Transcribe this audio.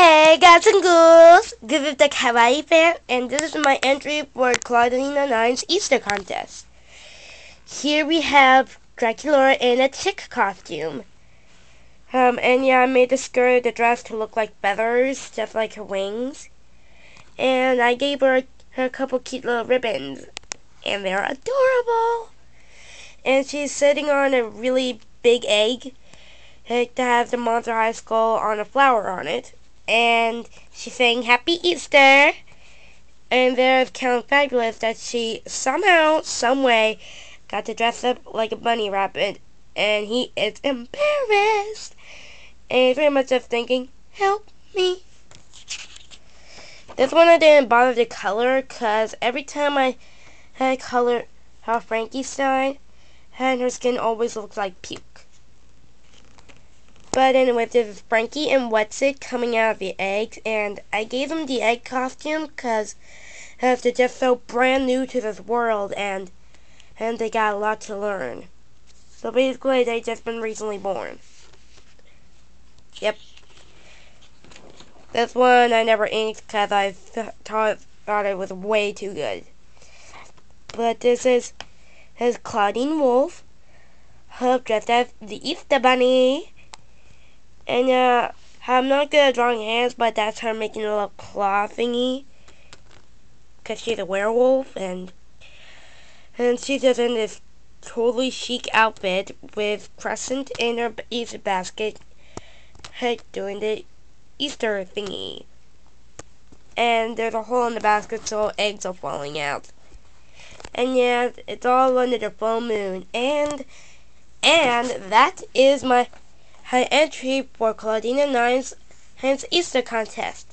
Hey guys and ghouls, this is the Kawaii Fan, and this is my entry for Clawdeena9's Easter contest. Here we have Draculaura in a chick costume. Um, and yeah, I made the skirt, the dress to look like feathers, just like her wings. And I gave her, her a couple cute little ribbons, and they're adorable. And she's sitting on a really big egg that has the Monster High skull on a flower on it and she's saying Happy Easter. And there's Count Fabulous that she somehow, someway, got to dress up like a bunny rabbit, and he is embarrassed. And he's pretty much just thinking, help me. This one I didn't bother to color, because every time I had color how Frankenstein, and her skin always looks like puke. But this is Frankie and Watzit coming out of the eggs, and I gave them the egg costume because they're just so brand new to this world, and and they got a lot to learn. So basically, they just been recently born. Yep. This one I never inked because I th thought thought it was way too good. But this is is Clawdeen Wolf, her dressed as the Easter Bunny. And uh, I'm not good at drawing hands, but that's her making a little claw thingy. Because she's a werewolf, and and she's just in this totally chic outfit with crescent in her Easter basket, doing the Easter thingy. And there's a hole in the basket, so eggs are falling out. And yeah, it's all under the full moon. And and that is my her entry for Clawdeena9's hence Easter contest.